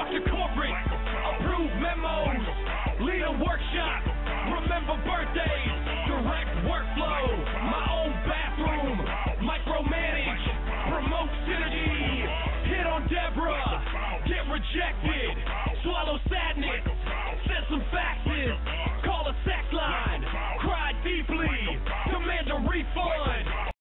Talk to corporate, approve memos, lead a workshop, remember birthdays, direct workflow.